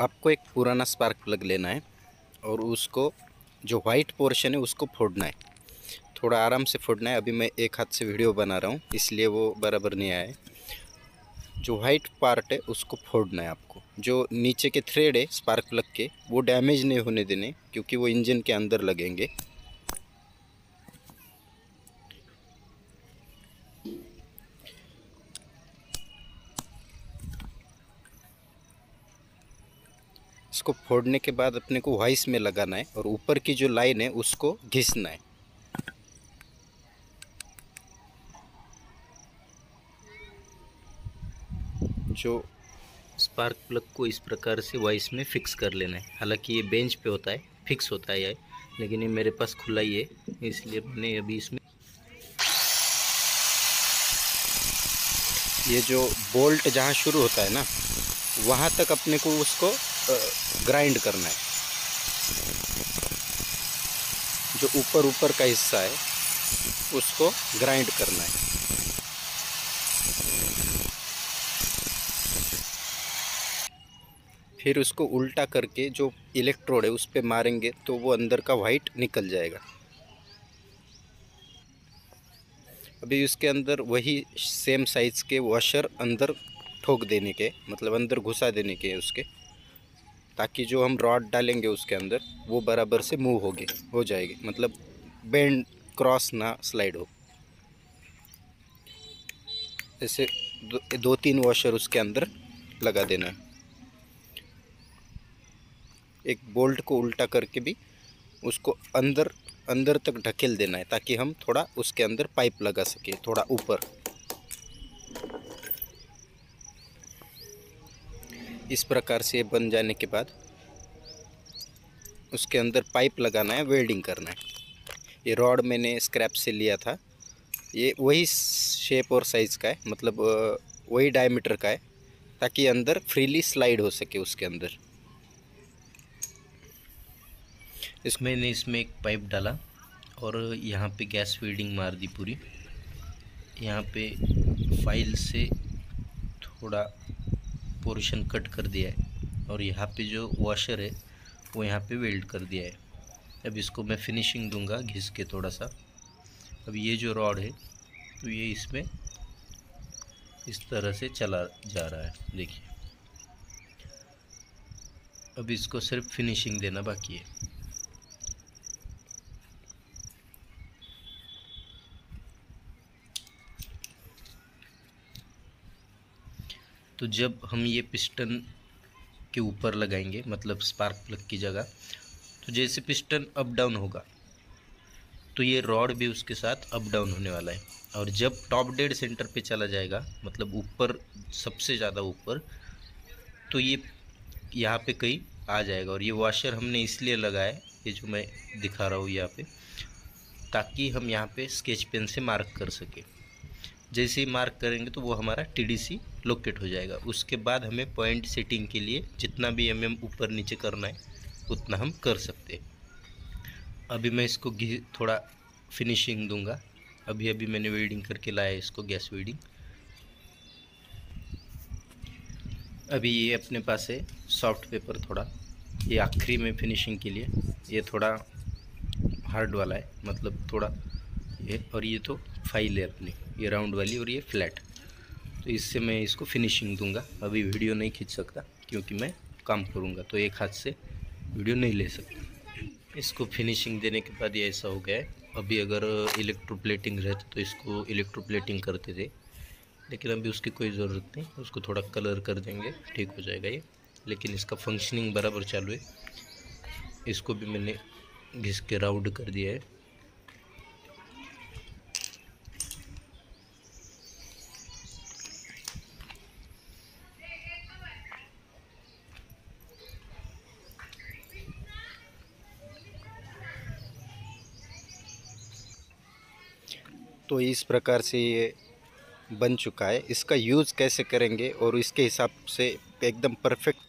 आपको एक पुराना स्पार्क प्लग लेना है और उसको जो वाइट पोर्शन है, उसको फोड़ना है। थोड़ा आराम से फोड़ना है। अभी मैं एक हाथ से वीडियो बना रहा हूँ, इसलिए वो बराबर नहीं आया है। जो वाइट पार्ट है, उसको फोड़ना है आपको। जो नीचे के थ्रेड है स्पार्क प्लग के, वो डैमेज नहीं होने देने, क्योंकि वो इंजन के अंदर लगेंगे। इसको फोड़ने के बाद अपने को वाइस में लगाना है और ऊपर की जो लाइन है उसको घिसना है। जो स्पार्क प्लग को इस प्रकार से वाइस में फिक्स कर लेना है। हालाँकि ये बेंच पे होता है, फिक्स होता है ये, लेकिन ये मेरे पास खुला ही है, इसलिए मैंने अभी इसमें ये जो बोल्ट जहाँ शुरू होता है ना, वहाँ तक अपने को उसको ग्राइंड करना है। जो ऊपर ऊपर का हिस्सा है, उसको ग्राइंड करना है। फिर उसको उल्टा करके जो इलेक्ट्रोड है, उस पर मारेंगे तो वो अंदर का वाइट निकल जाएगा। अभी उसके अंदर वही सेम साइज़ के वॉशर अंदर ठोक देने के मतलब अंदर घुसा देने के उसके। ताकि जो हम रॉड डालेंगे उसके अंदर वो बराबर से मूव होगी हो जाएगी। मतलब बेंड क्रॉस ना स्लाइड हो। ऐसे दो, दो तीन वॉशर उसके अंदर लगा देना है। एक बोल्ट को उल्टा करके भी उसको अंदर अंदर तक ढकेल देना है ताकि हम थोड़ा उसके अंदर पाइप लगा सके थोड़ा ऊपर। इस प्रकार से बन जाने के बाद उसके अंदर पाइप लगाना है, वेल्डिंग करना है। ये रॉड मैंने स्क्रैप से लिया था। ये वही शेप और साइज़ का है मतलब वही डायमीटर का है, ताकि अंदर फ्रीली स्लाइड हो सके उसके अंदर। इस मैंने इसमें एक पाइप डाला और यहाँ पे गैस फीडिंग मार दी पूरी। यहाँ पे फ़ाइल से थोड़ा पोर्शन कट कर दिया है और यहाँ पे जो वॉशर है, वो यहाँ पे वेल्ड कर दिया है। अब इसको मैं फिनिशिंग दूँगा घिस के थोड़ा सा। अब ये जो रॉड है तो ये इसमें इस तरह से चला जा रहा है, देखिए। अब इसको सिर्फ़ फिनिशिंग देना बाकी है। तो जब हम ये पिस्टन के ऊपर लगाएँगे मतलब स्पार्क प्लग की जगह तो जैसे पिस्टन अप डाउन होगा तो ये रॉड भी उसके साथ अप डाउन होने वाला है। और जब टॉप डेड सेंटर पे चला जाएगा मतलब ऊपर, सबसे ज़्यादा ऊपर तो ये यहाँ पे कहीं आ जाएगा। और ये वॉशर हमने इसलिए लगाया ये जो मैं दिखा रहा हूँ यहाँ पे, ताकि हम यहाँ पे स्केच पेन से मार्क कर सकें। जैसे ही मार्क करेंगे तो वो हमारा टीडीसी लोकेट हो जाएगा। उसके बाद हमें पॉइंट सेटिंग के लिए जितना भी एम ऊपर नीचे करना है, उतना हम कर सकते हैं। अभी मैं इसको थोड़ा फिनिशिंग दूँगा। अभी अभी मैंने वेल्डिंग करके लाया इसको गैस वेल्डिंग अभी ये अपने पास है सॉफ्ट पेपर थोड़ा। ये आखिरी में फिनिशिंग के लिए। ये थोड़ा हार्ड वाला है। मतलब थोड़ा ये और ये तो फ़ाइल है अपनी। ये राउंड वाली और ये फ्लैट तो इससे मैं इसको फिनिशिंग दूँगा। अभी वीडियो नहीं खींच सकता, क्योंकि मैं काम करूँगा तो एक हाथ से वीडियो नहीं ले सकता। इसको फिनिशिंग देने के बाद ये ऐसा हो गया है। अभी अगर इलेक्ट्रोप्लेटिंग रहते तो इसको इलेक्ट्रोप्लेटिंग करते थे। लेकिन अभी उसकी कोई ज़रूरत नहीं, उसको थोड़ा कलर कर देंगे, ठीक हो जाएगा ये। लेकिन इसका फंक्शनिंग बराबर चालू है। इसको भी मैंने घिस के राउंड कर दिया है। तो इस प्रकार से ये बन चुका है। इसका यूज़ कैसे करेंगे और इसके हिसाब से एकदम परफेक्ट